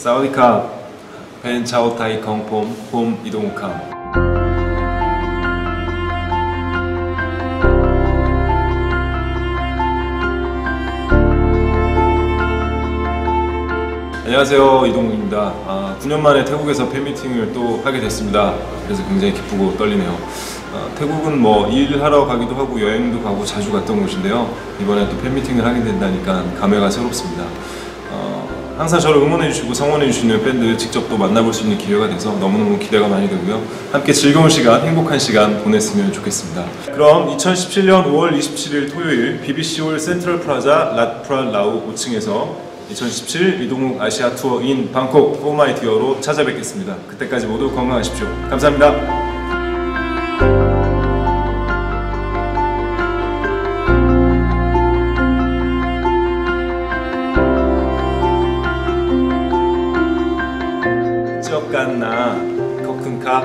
사우디카 벤차오 타이 컹폼 홈 이동욱함 안녕하세요 이동욱입니다. 아, 9년 만에 태국에서 팬미팅을 또 하게 됐습니다. 그래서 굉장히 기쁘고 떨리네요. 아, 태국은 뭐 일하러 가기도 하고 여행도 가고 자주 갔던 곳인데요. 이번에 또 팬미팅을 하게 된다니까 감회가 새롭습니다. 어, 항상 저를 응원해주시고 성원해주시는 팬들 직접 또 만나볼 수 있는 기회가 돼서 너무너무 기대가 많이 되고요. 함께 즐거운 시간, 행복한 시간 보냈으면 좋겠습니다. 그럼 2017년 5월 27일 토요일 BCC홀 센트럴 프라자 랏프라오 5층에서 2017 이동욱 아시아 투어 in 방콕 For My Dear로 찾아뵙겠습니다. 그때까지 모두 건강하십시오. 감사합니다. 쩍간나? 커큰카